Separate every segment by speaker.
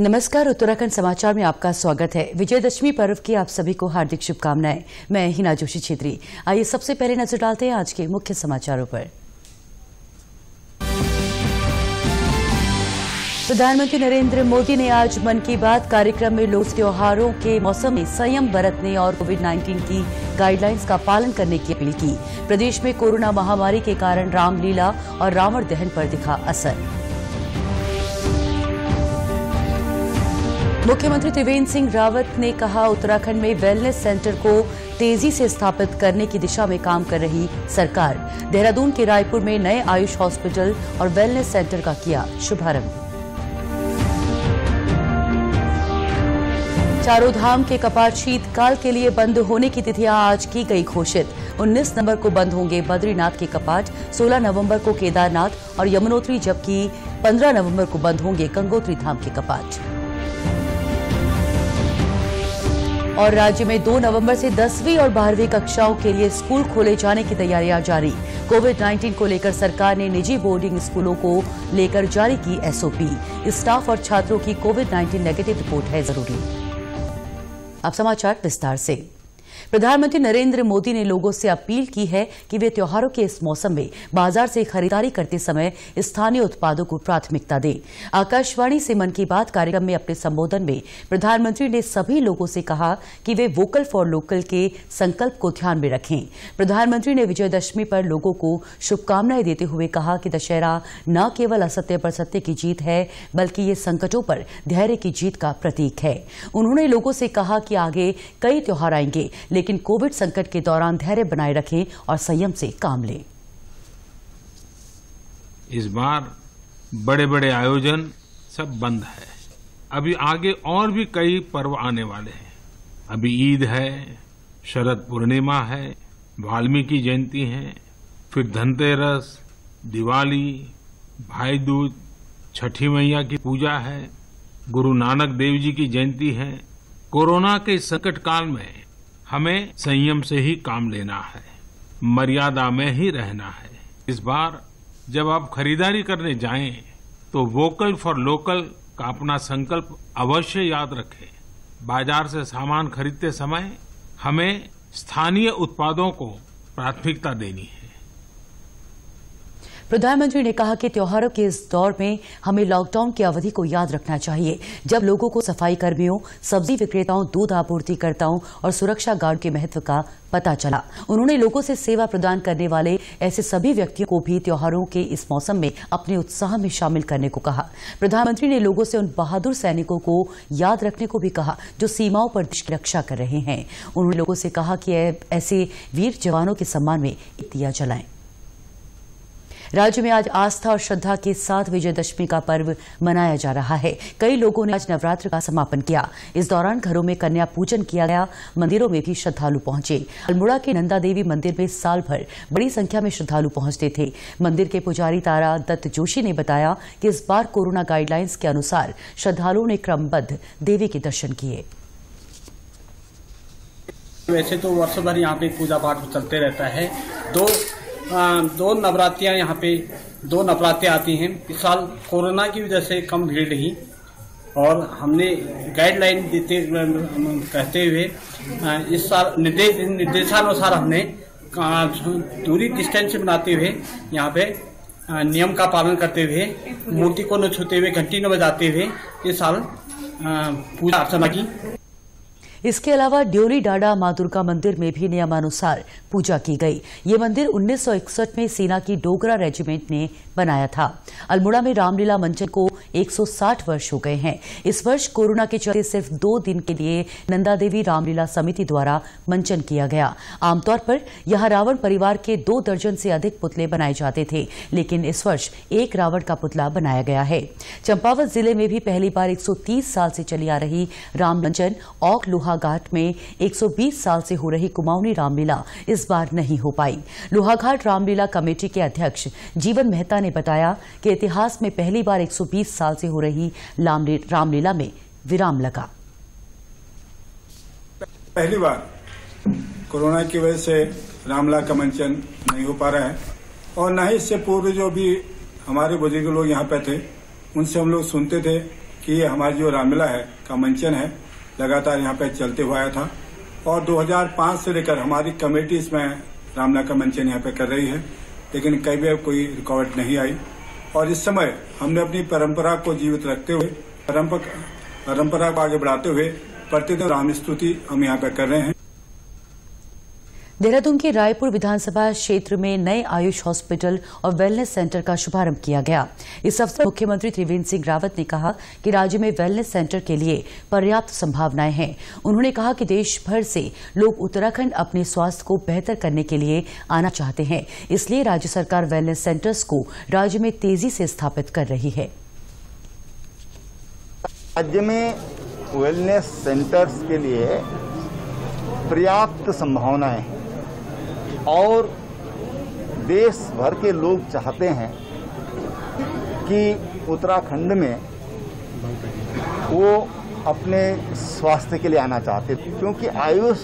Speaker 1: नमस्कार, उत्तराखंड समाचार में आपका स्वागत है। विजयदशमी पर्व की आप सभी को हार्दिक शुभकामनाएँ। मैं हिना जोशी छेत्री। आइए सबसे पहले नज़र डालते हैं आज के मुख्य समाचारों पर। प्रधानमंत्री नरेंद्र मोदी ने आज मन की बात कार्यक्रम में लोग त्योहारों के मौसम में संयम बरतने और कोविड 19 की गाइडलाइंस का पालन करने की अपील की। प्रदेश में कोरोना महामारी के कारण रामलीला और रावण दहन पर दिखा असर। मुख्यमंत्री त्रिवेंद्र सिंह रावत ने कहा, उत्तराखंड में वेलनेस सेंटर को तेज़ी से स्थापित करने की दिशा में काम कर रही सरकार। देहरादून के रायपुर में नए आयुष हॉस्पिटल और वेलनेस सेंटर का किया शुभारंभ। चारों धाम के कपाट शीतकाल के लिए बंद होने की तिथियाँ आज की गई घोषित। 19 नवंबर को बंद होंगे बद्रीनाथ के कपाट 16 नवंबर को केदारनाथ और यमुनोत्री, जबकि 15 नवंबर को बंद होंगे गंगोत्री धाम के कपाट। और राज्य में 2 नवंबर से 10वीं और 12वीं कक्षाओं के लिए स्कूल खोले जाने की तैयारियाँ जारी। कोविड 19 को लेकर सरकार ने निजी बोर्डिंग स्कूलों को लेकर जारी की एसओपी। स्टाफ और छात्रों की कोविड 19 नेगेटिव रिपोर्ट है ज़रूरी। अब समाचार विस्तार से। प्रधानमंत्री नरेंद्र मोदी ने लोगों से अपील की है कि वे त्योहारों के इस मौसम में बाज़ार से खरीदारी करते समय स्थानीय उत्पादों को प्राथमिकता दें। आकाशवाणी से मन की बात कार्यक्रम में अपने संबोधन में प्रधानमंत्री ने सभी लोगों से कहा कि वे वोकल फॉर लोकल के संकल्प को ध्यान में रखें। प्रधानमंत्री ने विजयदशमी पर लोगों को शुभकामनाएँ देते हुए कहा कि दशहरा न केवल असत्य पर सत्य की जीत है, बल्कि ये संकटों पर धैर्य की जीत का प्रतीक है। उन्होंने लोगों से कहा कि आगे कई त्यौहार आएँगे लेकिन कोविड संकट के दौरान धैर्य बनाए रखें और संयम से काम लें।
Speaker 2: इस बार बड़े बड़े आयोजन सब बंद है। अभी आगे और भी कई पर्व आने वाले हैं। अभी ईद है, शरद पूर्णिमा है, वाल्मीकि जयंती है, फिर धनतेरस, दिवाली भाई दूज छठी मैया की पूजा है, गुरु नानक देव जी की जयंती है। कोरोना के संकट काल में हमें संयम से ही काम लेना है, मर्यादा में ही रहना है। इस बार जब आप खरीदारी करने जाएँ तो वोकल फॉर लोकल का अपना संकल्प अवश्य याद रखें। बाज़ार से सामान खरीदते समय हमें स्थानीय उत्पादों को प्राथमिकता देनी है।
Speaker 1: प्रधानमंत्री ने कहा कि त्योहारों के इस दौर में हमें लॉकडाउन की अवधि को याद रखना चाहिए। जब लोगों को सफ़ाई कर्मियों, सब्ज़ी विक्रेताओं, दूध आपूर्तिकर्ताओं और सुरक्षा गार्ड के महत्व का पता चला। उन्होंने लोगों से सेवा प्रदान करने वाले ऐसे सभी व्यक्तियों को भी त्योहारों के इस मौसम में अपने उत्साह में शामिल करने को कहा। प्रधानमंत्री ने लोगों से उन बहादुर सैनिकों को याद रखने को भी कहा, जो सीमाओं पर देश की रक्षा कर रहे हैं। उन्होंने लोगों से कहा कि ऐसे वीर जवानों के सम्मान में दिया जलाएँ। राज्य में आज आस्था और श्रद्धा के साथ विजयदशमी का पर्व मनाया जा रहा है। कई लोगों ने आज नवरात्र का समापन किया। इस दौरान घरों में कन्या पूजन किया गया। मंदिरों में भी श्रद्धालु पहुँचे। अल्मोड़ा के नंदा देवी मंदिर में साल भर बड़ी संख्या में श्रद्धालु पहुँचते थे। मंदिर के पुजारी तारा दत्त जोशी ने बताया कि इस बार कोरोना गाइडलाइंस के अनुसार श्रद्धालुओं ने क्रमबद्ध देवी के दर्शन किए।
Speaker 3: वैसे तो वर्षों भर यहाँ पे पूजा पाठ चलते रहता है। दो दो नवरात्रियाँ यहाँ पे, दो नवरात्रि आती हैं। इस साल कोरोना की वजह से कम भीड़ रही और हमने गाइडलाइन देते कहते हुए इस साल निर्देश, निर्देशानुसार हमने दूरी डिस्टेंस बनाते हुए यहाँ पे नियम का पालन करते हुए, मूर्ति को न छूते हुए, घंटी न बजाते हुए इस साल पूजा अर्चना की।
Speaker 1: इसके अलावा ड्योली डाडा माँ दुर्गा मंदिर में भी नियमानुसार पूजा की गई। ये मंदिर 1961 में सेना की डोगरा रेजिमेंट ने बनाया था। अल्मोड़ा में रामलीला मंचन को 160 वर्ष हो गए हैं। इस वर्ष कोरोना के चलते सिर्फ़ दो दिन के लिए नंदा देवी रामलीला समिति द्वारा मंचन किया गया। आमतौर पर यहाँ रावण परिवार के दो दर्जन से अधिक पुतले बनाए जाते थे, लेकिन इस वर्ष एक रावण का पुतला बनाया गया है। चंपावत ज़िले में भी पहली बार एक सौ तीस साल से चली आ रही राम मंचन औक लोहाघाट में एक सौ बीस साल से हो रही कुमाऊनी रामलीला इस बार नहीं हो पाई। लोहाघाट रामलीला कमेटी के अध्यक्ष जीवन मेहता ने बताया कि इतिहास में पहली बार 120 साल से हो रही रामलीला में विराम लगा।
Speaker 4: पहली बार कोरोना की वजह से रामला का मंचन नहीं हो पा रहा है और न ही इससे पूर्व जो भी हमारे बुज़ुर्ग लोग यहाँ पे थे, उनसे हम लोग सुनते थे कि ये हमारी जो रामलीला है का मंचन है लगातार यहाँ पे चलते हुआ आया था। और 2005 से लेकर हमारी कमेटी इसमें रामना का मंचन यहाँ पे कर रही है, लेकिन कई बार कोई रिकॉर्ड नहीं आई। और इस समय हमने अपनी परंपरा को जीवित रखते हुए परंपरा को आगे बढ़ाते हुए प्रतिदिन राम स्तुति हम यहाँ पे कर रहे हैं।
Speaker 1: देहरादून के रायपुर विधानसभा क्षेत्र में नए आयुष हॉस्पिटल और वेलनेस सेंटर का शुभारंभ किया गया। इस अवसर मुख्यमंत्री त्रिवेंद्र सिंह रावत ने कहा कि राज्य में वेलनेस सेंटर के लिए पर्याप्त संभावनाएँ हैं। उन्होंने कहा कि देश भर से लोग उत्तराखंड अपने स्वास्थ्य को बेहतर करने के लिए आना चाहते हैं। इसलिए राज्य सरकार वेलनेस सेंटर्स को राज्य में तेज़ी से स्थापित कर रही है।
Speaker 5: राज्य में वेलनेस सेंटर्स के लिए पर्याप्त संभावनाएँ हैं। और देश भर के लोग चाहते हैं कि उत्तराखंड में वो अपने स्वास्थ्य के लिए आना चाहते क्योंकि आयुष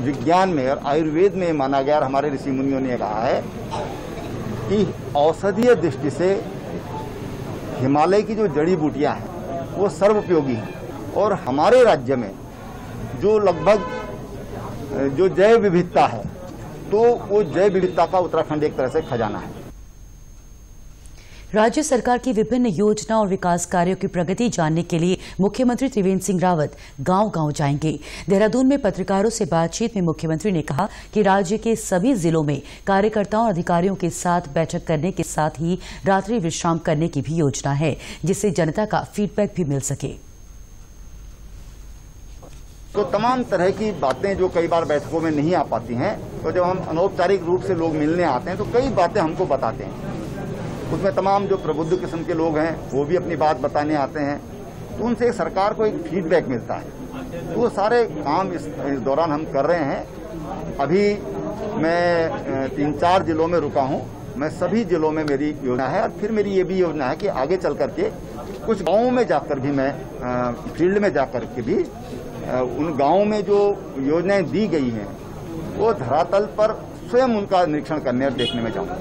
Speaker 5: विज्ञान में और आयुर्वेद में माना गया हमारे ऋषि मुनियों ने कहा है कि औषधीय दृष्टि से हिमालय की जो जड़ी बूटियाँ हैं, वो सर्वोपयोगी हैं। और हमारे राज्य में जो लगभग, जो जैव विविधता है तो वो जैव विविधता का उत्तराखंड एक तरह से खजाना है।
Speaker 1: राज्य सरकार की विभिन्न योजना और विकास कार्यों की प्रगति जानने के लिए मुख्यमंत्री त्रिवेंद्र सिंह रावत गाँव गाँव जाएँगे। देहरादून में पत्रकारों से बातचीत में मुख्यमंत्री ने कहा कि राज्य के सभी जिलों में कार्यकर्ताओं और अधिकारियों के साथ बैठक करने के साथ ही रात्रि विश्राम करने की भी योजना है, जिससे जनता का फीडबैक भी मिल सके।
Speaker 5: तो तमाम तरह की बातें जो कई बार बैठकों में नहीं आ पाती हैं तो जब हम अनौपचारिक रूप से लोग मिलने आते हैं तो कई बातें हमको बताते हैं। उसमें तमाम जो प्रबुद्ध किस्म के लोग हैं वो भी अपनी बात बताने आते हैं तो उनसे सरकार को एक फीडबैक मिलता है। तो वो सारे काम इस, इस दौरान हम कर रहे हैं। अभी मैं तीन चार जिलों में रुका हूँ। मैं सभी जिलों में मेरी योजना है और फिर मेरी ये भी योजना है कि आगे चल करके कुछ गाँवों में जाकर भी मैं फ़ील्ड में जाकर के भी उन गाँवों में जो योजनाएँ दी गई हैं, वो धरातल पर स्वयं उनका निरीक्षण करने और देखने में जाऊँगा।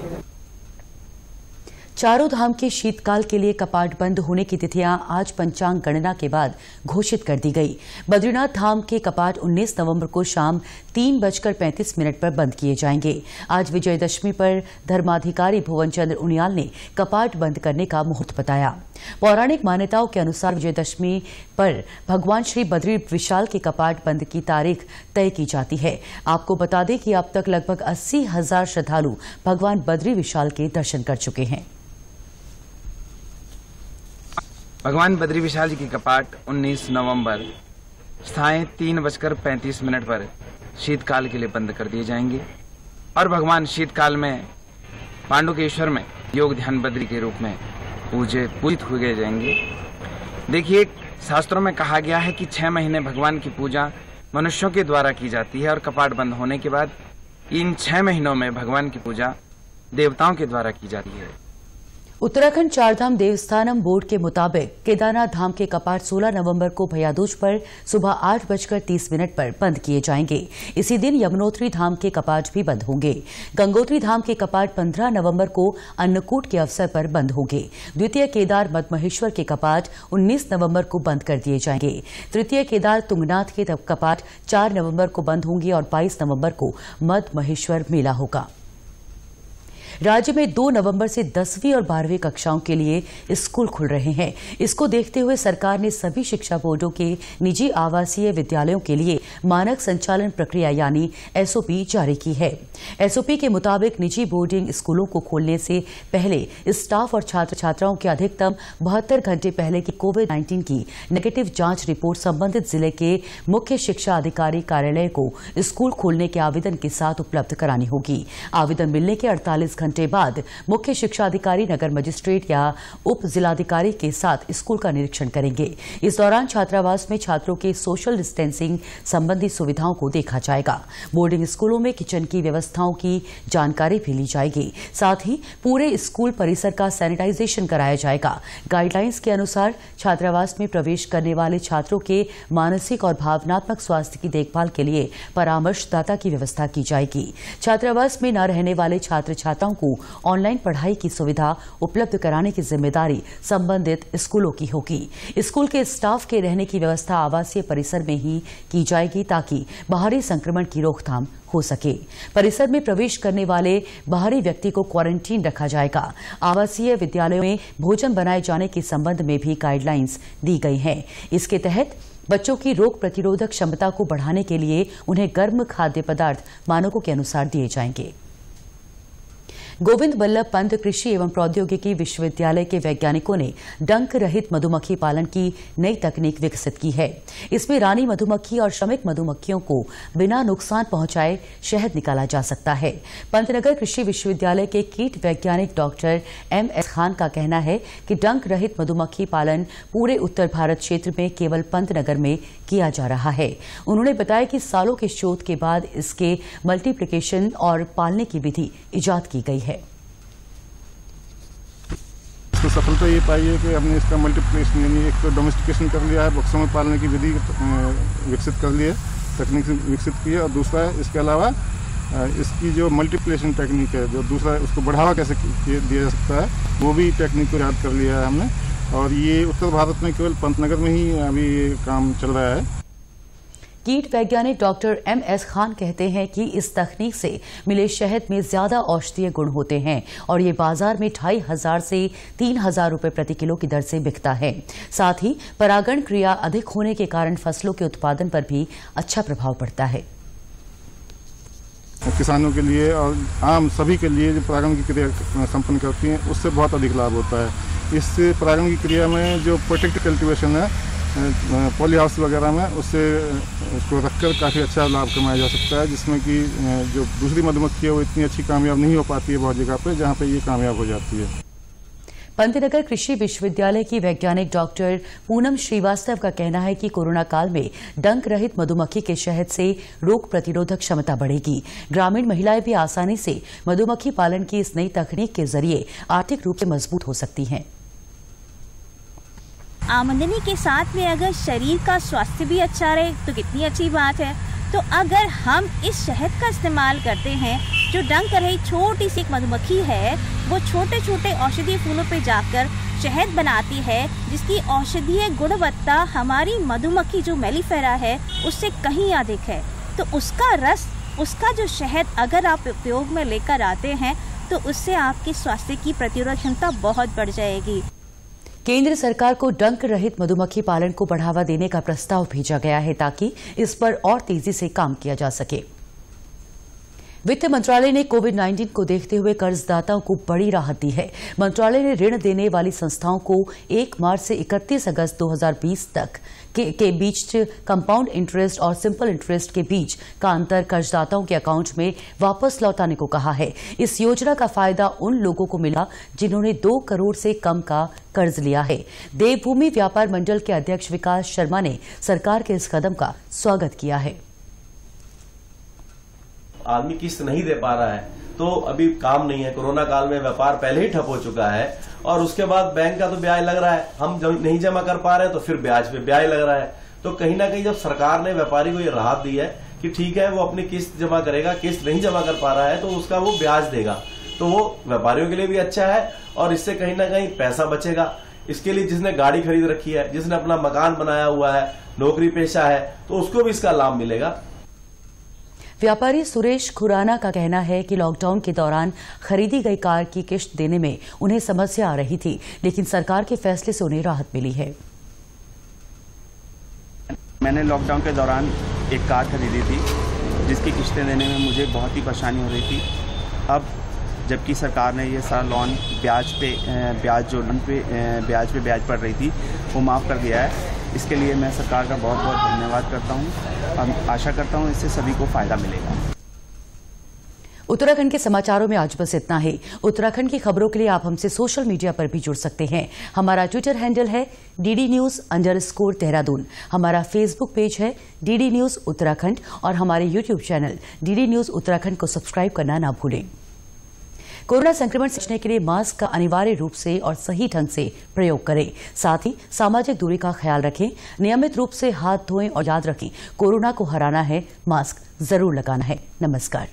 Speaker 1: चारों धाम के शीतकाल के लिए कपाट बंद होने की तिथियाँ आज पंचांग गणना के बाद घोषित कर दी गई। बद्रीनाथ धाम के कपाट 19 नवंबर को शाम तीन बजकर पैंतीस मिनट पर बंद किए जाएँगे। आज विजयदशमी पर धर्माधिकारी भुवन चंद्र उनियाल ने कपाट बंद करने का मुहूर्त बताया। पौराणिक मान्यताओं के अनुसार विजयदशमी पर भगवान श्री बद्री विशाल के कपाट बंद की तारीख तय की जाती है। आपको बता दें कि अब तक लगभग अस्सी हज़ार श्रद्धालु भगवान बद्री विशाल के दर्शन कर चुके हैं।
Speaker 6: भगवान बद्री विशाल जी की कपाट 19 नवंबर स्थाएँ तीन बजकर पैंतीस मिनट पर शीतकाल के लिए बंद कर दिए जाएँगे। और भगवान शीतकाल में पांडु के ईश्वर में, योग ध्यान बद्री के रूप में पूजे, पूजित हुए जाएँगे। देखिए, शास्त्रों में कहा गया है कि छह महीने भगवान की पूजा मनुष्यों के द्वारा की जाती है और कपाट बंद होने के बाद इन छह महीनों में भगवान की पूजा देवताओं के द्वारा की जाती है।
Speaker 1: उत्तराखंड चारधाम देवस्थानम बोर्ड के मुताबिक केदारनाथ धाम के कपाट 16 नवंबर को भयादूज पर सुबह आठ बजकर तीस मिनट पर बंद किए जाएँगे। इसी दिन यमुनोत्री धाम के कपाट भी बंद होंगे। गंगोत्री धाम के कपाट 15 नवंबर को अन्नकूट के अवसर पर बंद होंगे। द्वितीय केदार मदमहेश्वर के कपाट 19 नवंबर को बंद कर दिए जाएँगे। तृतीय केदार तुंगनाथ के कपाट चार नवंबर को बंद होंगे और बाईस नवंबर को मद महेश्वर मेला होगा। राज्य में 2 नवंबर से दसवीं और बारहवीं कक्षाओं के लिए स्कूल खुल रहे हैं। इसको देखते हुए सरकार ने सभी शिक्षा बोर्डों के निजी आवासीय विद्यालयों के लिए मानक संचालन प्रक्रिया यानी एसओपी जारी की है। एसओपी के मुताबिक निजी बोर्डिंग स्कूलों को खोलने से पहले स्टाफ और छात्र छात्राओं के अधिकतम बहत्तर घंटे पहले की कोविड नाइन्टीन की नेगेटिव जाँच रिपोर्ट संबंधित ज़िले के मुख्य शिक्षा अधिकारी कार्यालय को स्कूल खोलने के आवेदन के साथ उपलब्ध करानी होगी। आवेदन मिलने के अड़तालीस घंटे बाद मुख्य शिक्षा अधिकारी नगर मजिस्ट्रेट या उप जिलाधिकारी के साथ स्कूल का निरीक्षण करेंगे। इस दौरान छात्रावास में छात्रों के सोशल डिस्टेंसिंग संबंधी सुविधाओं को देखा जाएगा। बोर्डिंग स्कूलों में किचन की व्यवस्थाओं की जानकारी भी ली जाएगी। साथ ही पूरे स्कूल परिसर का सैनिटाइजेशन कराया जाएगा। गाइडलाइंस के अनुसार छात्रावास में प्रवेश करने वाले छात्रों के मानसिक और भावनात्मक स्वास्थ्य की देखभाल के लिए परामर्शदाता की व्यवस्था की जाएगी। छात्रावास में न रहने वाले छात्र छात्राओं को ऑनलाइन पढ़ाई की सुविधा उपलब्ध कराने की ज़िम्मेदारी संबंधित स्कूलों की होगी। स्कूल के स्टाफ के रहने की व्यवस्था आवासीय परिसर में ही की जाएगी ताकि बाहरी संक्रमण की रोकथाम हो सके। परिसर में प्रवेश करने वाले बाहरी व्यक्ति को क्वारंटीन रखा जाएगा। आवासीय विद्यालयों में भोजन बनाए जाने के संबंध में भी गाइडलाइंस दी गई हैं। इसके तहत बच्चों की रोग प्रतिरोधक क्षमता को बढ़ाने के लिए उन्हें गर्म खाद्य पदार्थ मानकों के अनुसार दिए जाएँगे। गोविंद बल्लभ पंत कृषि एवं प्रौद्योगिकी विश्वविद्यालय के वैज्ञानिकों ने डंक रहित मधुमक्खी पालन की नई तकनीक विकसित की है। इसमें रानी मधुमक्खी और श्रमिक मधुमक्खियों को बिना नुकसान पहुँचाए शहद निकाला जा सकता है। पंतनगर कृषि विश्वविद्यालय के कीट वैज्ञानिक डॉक्टर एम एस खान का कहना है कि डंक रहित मधुमक्खी पालन पूरे उत्तर भारत क्षेत्र में केवल पंतनगर में किया जा रहा है। उन्होंने बताया कि सालों के शोध के बाद इसके मल्टीप्लीकेशन और पालने की विधि इजाद की गई है
Speaker 7: इसमें सफलता ये पाई है कि हमने इसका मल्टीप्लिकेशन यानी एक तो डोमेस्टिकेशन कर लिया है, बक्सों में पालने की विधि विकसित कर ली है तकनीक विकसित की है, और दूसरा इसके अलावा इसकी जो मल्टीप्लिकेशन टेक्निक है, जो दूसरा उसको बढ़ावा कैसे दिया जा सकता है, वो भी टेक्निक को याद कर लिया है हमने। और ये उत्तर भारत में केवल पंतनगर में ही अभी काम चल रहा है।
Speaker 1: कीट वैज्ञानिक डॉक्टर एम एस खान कहते हैं कि इस तकनीक से मिले शहद में ज़्यादा औषधीय गुण होते हैं और ये बाज़ार में ढाई हज़ार से तीन हज़ार रुपये प्रति किलो की दर से बिकता है। साथ ही परागण क्रिया अधिक होने के कारण फ़सलों के उत्पादन पर भी अच्छा प्रभाव पड़ता है।
Speaker 7: किसानों के लिए और आम सभी के लिए जो परागण की क्रिया संपन्न करती हैं, उससे बहुत अधिक लाभ होता है। इस परागण की क्रिया में जो प्रोटेक्ट कल्टीवेशन है पॉली हाउस वगैरह में, उससे, उसको रखकर काफ़ी अच्छा लाभ कमाया जा सकता है, जिसमें कि जो दूसरी मधुमक्खी है, वो इतनी अच्छी कामयाब नहीं हो पाती है बहुत जगह पर जहाँ पे ये कामयाब हो जाती है।
Speaker 1: पंतनगर कृषि विश्वविद्यालय की वैज्ञानिक डॉक्टर पूनम श्रीवास्तव का कहना है कि कोरोना काल में डंक रहित मधुमक्खी के शहद से रोग प्रतिरोधक क्षमता बढ़ेगी। ग्रामीण महिलाएँ भी आसानी से मधुमक्खी पालन की इस नई तकनीक के ज़रिए आर्थिक रूप से मज़बूत हो सकती हैं।
Speaker 8: आमदनी के साथ में अगर शरीर का स्वास्थ्य भी अच्छा रहे तो कितनी अच्छी बात है। तो अगर हम इस शहद का इस्तेमाल करते हैं, जो डंक रही छोटी सी एक मधुमक्खी है, वो छोटे छोटे औषधीय फूलों पे जाकर शहद बनाती है, जिसकी औषधीय गुणवत्ता हमारी मधुमक्खी जो मेलीफेरा है, उससे कहीं अधिक है। तो उसका रस, उसका जो शहद अगर आप उपयोग में लेकर आते हैं तो उससे आपके स्वास्थ्य की प्रतिरोधक क्षमता बहुत बढ़ जाएगी।
Speaker 1: केंद्र सरकार को डंक रहित मधुमक्खी पालन को बढ़ावा देने का प्रस्ताव भेजा गया है ताकि इस पर और तेज़ी से काम किया जा सके। वित्त मंत्रालय ने कोविड 19 को देखते हुए कर्जदाताओं को बड़ी राहत दी है। मंत्रालय ने ऋण देने वाली संस्थाओं को 1 मार्च से 31 अगस्त 2020 तक के, के बीच कंपाउंड इंटरेस्ट और सिंपल इंटरेस्ट के बीच का अंतर कर्जदाताओं के अकाउंट में वापस लौटाने को कहा है। इस योजना का फ़ायदा उन लोगों को मिला जिन्होंने दो करोड़ से कम का कर्ज लिया है। देवभूमि व्यापार मंडल के अध्यक्ष विकास शर्मा ने सरकार के इस कदम का स्वागत किया है।
Speaker 9: आदमी किस्त नहीं दे पा रहा है तो अभी काम नहीं है। कोरोना काल में व्यापार पहले ही ठप हो चुका है और उसके बाद बैंक का तो ब्याज लग रहा है। हम नहीं जमा कर पा रहे तो फिर ब्याज पे ब्याज लग रहा है। तो कहीं ना कहीं जब सरकार ने व्यापारी को ये राहत दी है कि ठीक है, वो अपनी किस्त जमा करेगा, किस्त नहीं जमा कर पा रहा है तो उसका वो ब्याज देगा। तो वो व्यापारियों के लिए भी अच्छा है और इससे कहीं ना कहीं पैसा बचेगा। इसके लिए जिसने गाड़ी खरीद रखी है, जिसने अपना मकान बनाया हुआ है, नौकरी पेशा है तो उसको भी इसका लाभ मिलेगा।
Speaker 1: व्यापारी सुरेश खुराना का कहना है कि लॉकडाउन के दौरान खरीदी गई कार की किश्त देने में उन्हें समस्या आ रही थी, लेकिन सरकार के फैसले से उन्हें राहत मिली है।
Speaker 10: मैंने लॉकडाउन के दौरान एक कार खरीदी थी, जिसकी किश्तें देने में मुझे बहुत ही परेशानी हो रही थी। अब जबकि सरकार ने ये सारा लोन ब्याज पे ब्याज जो लोन पे ब्याज पे ब्याज पड़ रही थी, वो माफ़ कर दिया है। इसके लिए मैं सरकार का बहुत बहुत धन्यवाद करता हूँ। आशा करता हूँ इससे सभी को फ़ायदा मिलेगा।
Speaker 1: उत्तराखंड के समाचारों में आज बस इतना ही। उत्तराखंड की खबरों के लिए आप हमसे सोशल मीडिया पर भी जुड़ सकते हैं। हमारा ट्विटर हैंडल है DD news underscore score Dehradun. हमारा फेसबुक पेज है डीडी न्यूज़ उत्तराखंड और हमारे YouTube channel DD news Uttarakhand को सब्सक्राइब करना ना भूलें। कोरोना संक्रमण से बचने के लिए मास्क का अनिवार्य रूप से और सही ढंग से प्रयोग करें। साथ ही सामाजिक दूरी का ख्याल रखें, नियमित रूप से हाथ धोएँ और याद रखें, कोरोना को हराना है, मास्क ज़रूर लगाना है। नमस्कार।